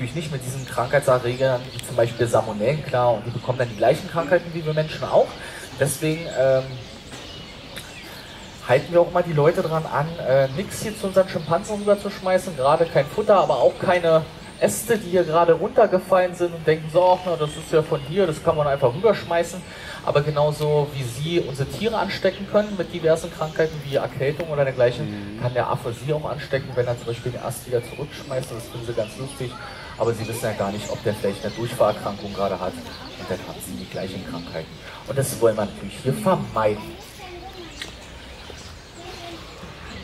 natürlich nicht mit diesen Krankheitserregern wie zum Beispiel Salmonellen klar und die bekommen dann die gleichen Krankheiten wie wir Menschen auch. Deswegen ähm, halten wir auch mal die Leute dran an, äh, nichts hier zu unseren Schimpansen rüberzuschmeißen, gerade kein Futter, aber auch keine Äste, die hier gerade runtergefallen sind und denken so, ach, na, das ist ja von hier, das kann man einfach rüberschmeißen. Aber genauso wie sie unsere Tiere anstecken können mit diversen Krankheiten wie Erkältung oder dergleichen, mhm. kann der Affe sie auch anstecken, wenn er zum Beispiel den Ast wieder zurückschmeißt. Das finden sie ganz lustig. Aber sie wissen ja gar nicht, ob der vielleicht eine Durchfallerkrankung gerade hat. Und dann haben sie die gleichen Krankheiten. Und das wollen wir natürlich hier vermeiden.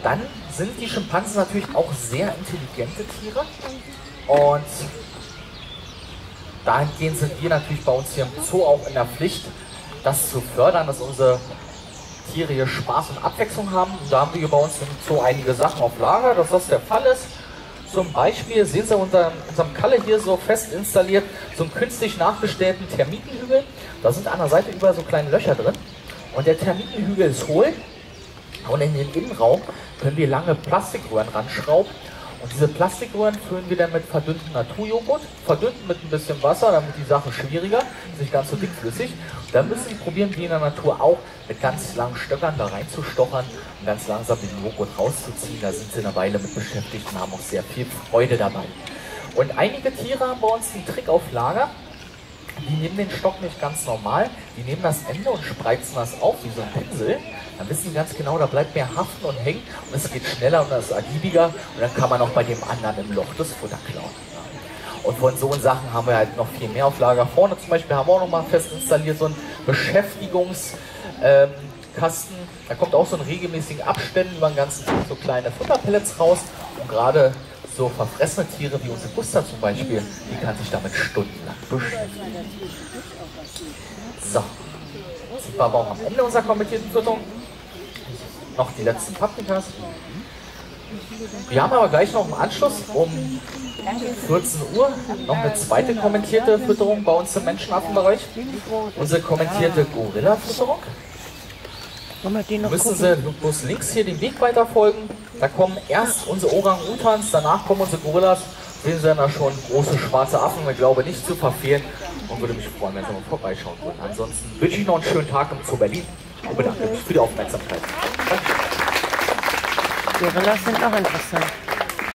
Dann sind die Schimpansen natürlich auch sehr intelligente Tiere. Und dahingehend sind wir natürlich bei uns hier im Zoo auch in der Pflicht, das zu fördern, dass unsere Tiere hier Spaß und Abwechslung haben. Und da haben wir bei uns im Zoo einige Sachen auf Lager, dass das der Fall ist. Zum Beispiel sehen Sie unter unserem Kalle hier so fest installiert, so einen künstlich nachgestellten Termitenhügel. Da sind an der Seite überall so kleine Löcher drin. Und der Termitenhügel ist hohl. Und in den Innenraum können wir lange Plastikröhren ranschrauben und diese Plastikröhren füllen wir dann mit verdünntem Naturjoghurt, verdünnt mit ein bisschen Wasser, damit die Sache schwieriger, nicht ganz so dickflüssig. Und dann müssen wir probieren, wie in der Natur auch, mit ganz langen Stöckern da reinzustochern und ganz langsam den Joghurt rauszuziehen. Da sind sie eine Weile mit beschäftigt und haben auch sehr viel Freude dabei. Und einige Tiere haben bei uns einen Trick auf Lager. Die nehmen den Stock nicht ganz normal, die nehmen das Ende und spreizen das auf wie so ein Pinsel dann wissen sie ganz genau, da bleibt mehr haften und hängen und es geht schneller und das ist ergiebiger und dann kann man auch bei dem anderen im Loch das Futter klauen. Und von so Sachen haben wir halt noch viel mehr auf Lager. Vorne zum Beispiel haben wir auch noch mal fest installiert so einen Beschäftigungskasten. da kommt auch so in regelmäßigen Abständen über den ganzen Tag so kleine Futterpellets raus. Und gerade so verfressene Tiere wie unsere Buster zum Beispiel, die kann sich damit stundenlang beschäftigen. So, sind wir aber auch am Ende unserer kommentierten Fütterung noch die letzten Paprikas. Wir haben aber gleich noch im Anschluss um 14 Uhr noch eine zweite kommentierte Fütterung bei uns im Menschenaffenbereich. Unsere kommentierte Gorilla-Fütterung. Müssen Sie bloß links hier den Weg weiter folgen. Da kommen erst unsere Orang-Utans, danach kommen unsere Gorillas. Sehen Sie da schon große schwarze Affen, ich glaube nicht zu verfehlen. Und würde mich freuen, wenn Sie mal vorbeischauen würden. Ansonsten wünsche ich noch einen schönen Tag im Zoo Berlin und bedanke mich für die Aufmerksamkeit. Gorillas sind auch interessant.